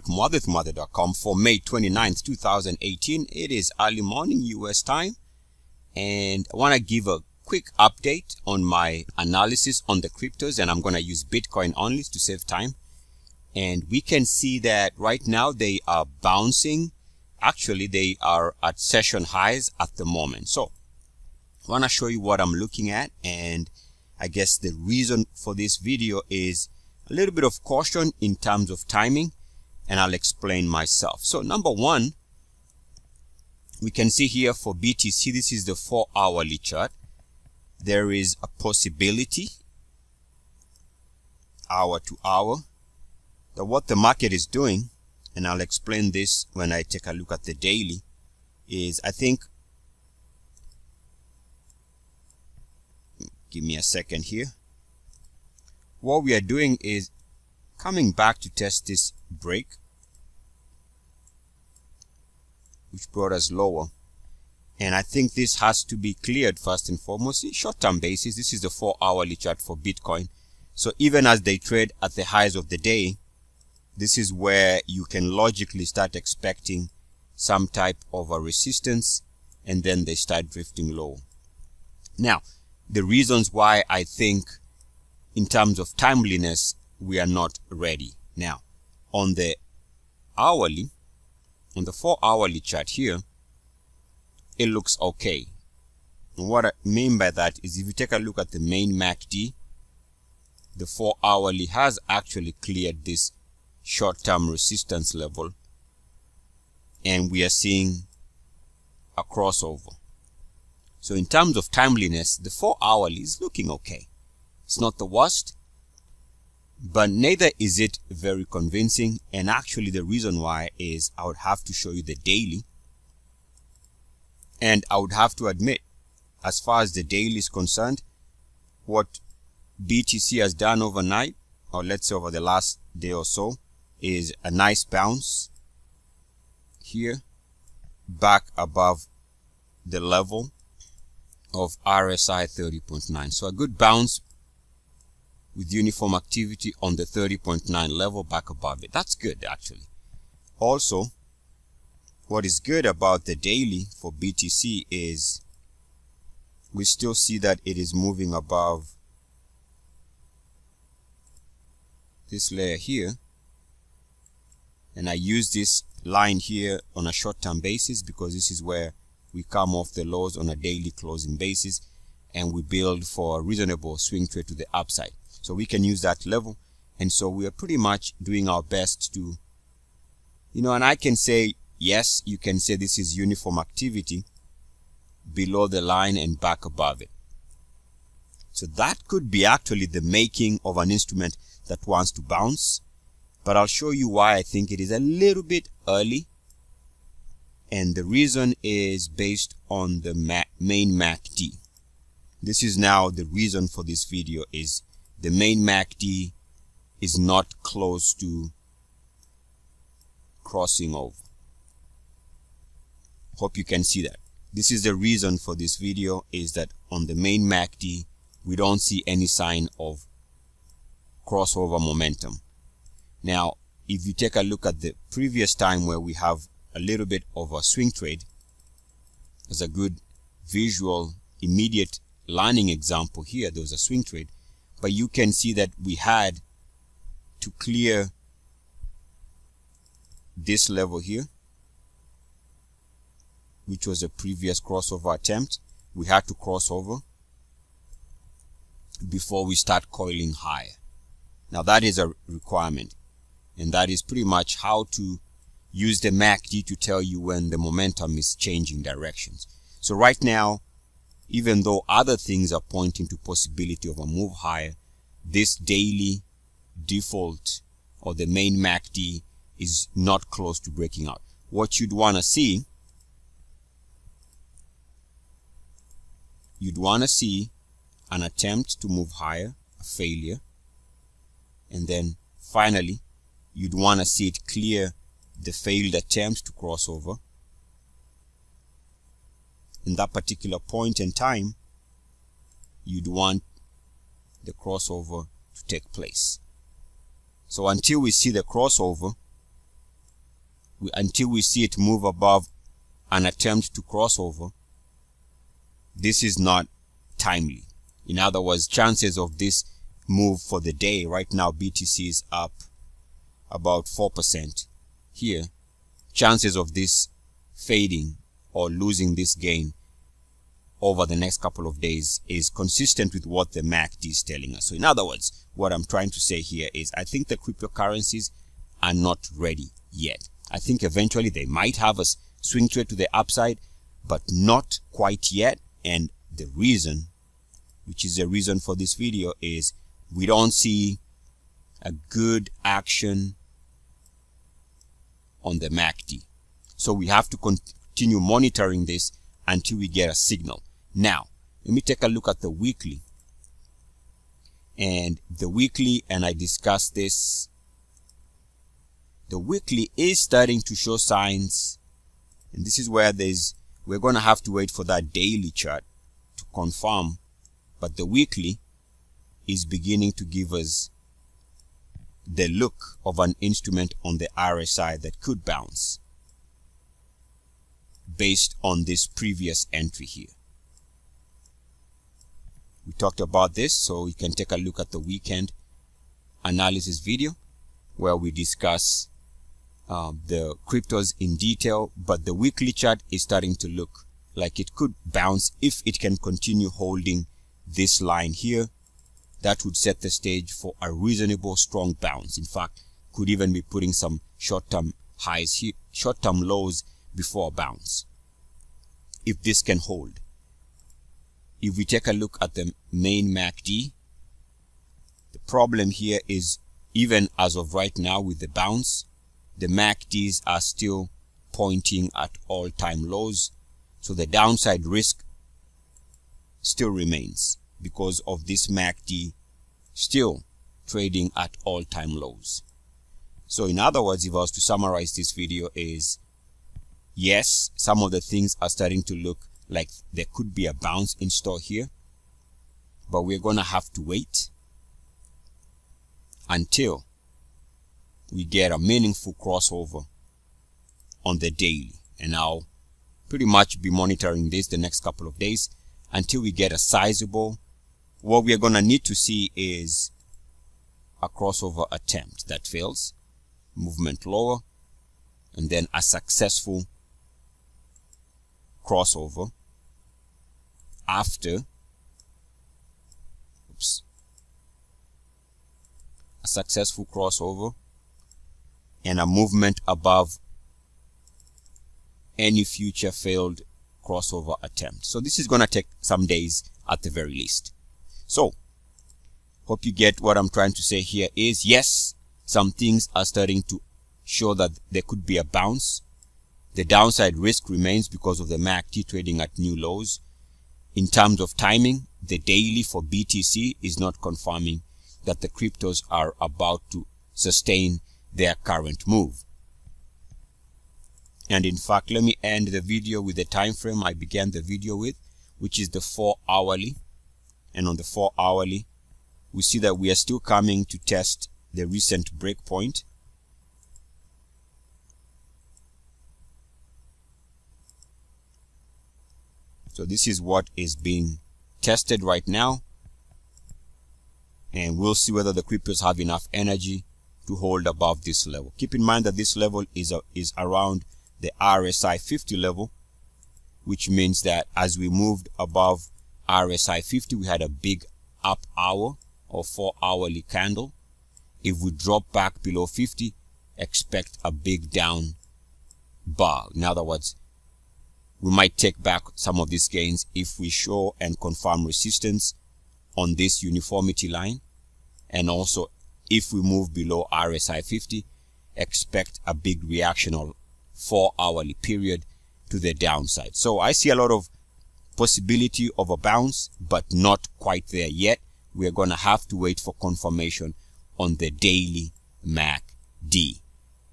Eric Muathe for May 29th, 2018. It is early morning US time and I want to give a quick update on my analysis on the cryptos and I'm going to use Bitcoin only to save time. And we can see that right now they are bouncing. Actually, they are at session highs at the moment. So I want to show you what I'm looking at and I guess the reason for this video is a little bit of caution in terms of timing and I'll explain myself. So number one, we can see here for BTC, this is the four hourly chart. There is a possibility hour to hour that what the market is doing, and I'll explain this when I take a look at the daily, is I think give me a second here what we are doing is coming back to test this break which brought us lower. And I think this has to be cleared first and foremost. Short-term basis. This is the four hourly chart for Bitcoin. So even as they trade at the highs of the day this is where you can logically start expecting some type of a resistance and then they start drifting low now the reasons why I think in terms of timeliness, we are not ready. Now, on the hourly, on the four hourly chart here, it looks okay. And what I mean by that is if you take a look at the main MACD, the four hourly has actually cleared this short-term resistance level and we are seeing a crossover. So in terms of timeliness, the 4 hourly is looking okay. It's not the worst, but neither is it very convincing. And actually the reason why is I would have to show you the daily. And I would have to admit, as far as the daily is concerned, what BTC has done overnight, or let's say over the last day or so, is a nice bounce here back above the level of RSI 30.9. So a good bounce with uniform activity on the 30.9 level back above it. That's good actually. Also, what is good about the daily for BTC is we still see that it is moving above this layer here and I use this line here on a short-term basis because this is where we come off the lows on a daily closing basis and we build for a reasonable swing trade to the upside. So we can use that level. And so we are pretty much doing our best to, you know, and I can say, yes, you can say this is uniform activity below the line and back above it. So that could be actually the making of an instrument that wants to bounce. But I'll show you why I think it is a little bit early and the reason is based on the main MACD. This is now the reason for this video is the main MACD is not close to crossing over. Hope you can see that. This is the reason for this video is that on the main MACD we don't see any sign of crossover momentum. Now if you take a look at the previous time where we have a little bit of a swing trade as a good visual immediate learning example here there was a swing trade but you can see that we had to clear this level here which was a previous crossover attempt we had to cross over before we start coiling higher now that is a requirement and that is pretty much how to use the MACD to tell you when the momentum is changing directions. So right now, even though other things are pointing to possibility of a move higher, this daily default or the main MACD is not close to breaking out. What you'd want to see, you'd want to see an attempt to move higher, a failure, and then finally, you'd want to see it clear the failed attempt to cross over. In that particular point in time, you'd want the crossover to take place. So until we see the crossover, we, until we see it move above an attempt to crossover, this is not timely. In other words, chances of this move for the day, right now BTC is up about 4% here. Chances of this fading or losing this gain over the next couple of days is consistent with what the MACD is telling us. So in other words, what I'm trying to say here is I think the cryptocurrencies are not ready yet. I think eventually they might have a swing trade to the upside, but not quite yet. And the reason, which is the reason for this video, is we don't see a good action on the MACD. So we have to continue monitoring this until we get a signal. Now, let me take a look at the weekly. And the weekly, and I discussed this, the weekly is starting to show signs. And this is where there's, we're going to have to wait for that daily chart to confirm. But the weekly is beginning to give us the look of an instrument on the RSI that could bounce based on this previous entry here. We talked about this, so you can take a look at the weekend analysis video where we discuss um, the cryptos in detail, but the weekly chart is starting to look like it could bounce if it can continue holding this line here. That would set the stage for a reasonable strong bounce. In fact, could even be putting some short-term highs here, short-term lows before a bounce. If this can hold if we take a look at the main MACD, the problem here is even as of right now with the bounce, the MACDs are still pointing at all-time lows. So the downside risk still remains because of this MACD still trading at all-time lows. So in other words, if I was to summarize this video is, yes, some of the things are starting to look like there could be a bounce in store here but we're gonna have to wait until we get a meaningful crossover on the daily. And I'll pretty much be monitoring this the next couple of days until we get a sizable what we're gonna need to see is a crossover attempt that fails movement lower and then a successful crossover after oops, a successful crossover and a movement above any future failed crossover attempt. So this is going to take some days at the very least. So hope you get what I'm trying to say here is yes, some things are starting to show that there could be a bounce. The downside risk remains because of the MACD trading at new lows. In terms of timing, the daily for BTC is not confirming that the cryptos are about to sustain their current move. And in fact, let me end the video with the time frame I began the video with, which is the 4 hourly. And on the 4 hourly, we see that we are still coming to test the recent breakpoint So this is what is being tested right now. And we'll see whether the cryptos have enough energy to hold above this level. Keep in mind that this level is, a, is around the RSI 50 level, which means that as we moved above RSI 50, we had a big up hour or four hourly candle. If we drop back below 50, expect a big down bar. In other words, we might take back some of these gains if we show and confirm resistance on this uniformity line. And also, if we move below RSI 50, expect a big reaction or four hourly period to the downside. So I see a lot of possibility of a bounce, but not quite there yet. We're going to have to wait for confirmation on the daily MACD.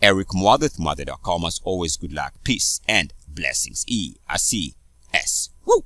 Eric Muathe, Muathe.com. As always, good luck, peace, and blessings. E, I, C, S. Woo!